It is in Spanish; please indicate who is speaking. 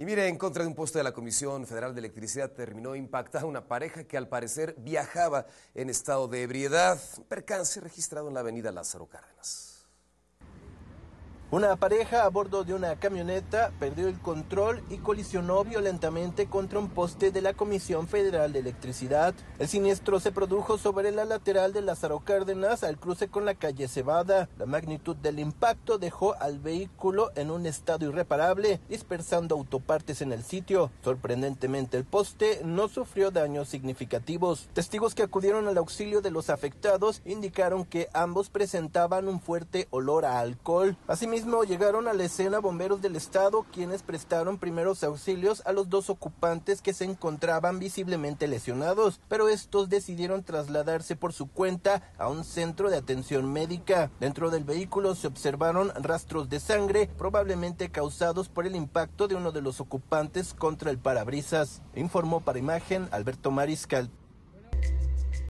Speaker 1: Y mire, en contra de un poste de la Comisión Federal de Electricidad terminó impactada una pareja que al parecer viajaba en estado de ebriedad. Percance registrado en la avenida Lázaro Cárdenas.
Speaker 2: Una pareja a bordo de una camioneta perdió el control y colisionó violentamente contra un poste de la Comisión Federal de Electricidad. El siniestro se produjo sobre la lateral de Lázaro Cárdenas al cruce con la calle Cebada. La magnitud del impacto dejó al vehículo en un estado irreparable, dispersando autopartes en el sitio. Sorprendentemente, el poste no sufrió daños significativos. Testigos que acudieron al auxilio de los afectados indicaron que ambos presentaban un fuerte olor a alcohol. Asimismo, llegaron a la escena bomberos del estado quienes prestaron primeros auxilios a los dos ocupantes que se encontraban visiblemente lesionados, pero estos decidieron trasladarse por su cuenta a un centro de atención médica. Dentro del vehículo se observaron rastros de sangre, probablemente causados por el impacto de uno de los ocupantes contra el parabrisas, informó para imagen Alberto Mariscal.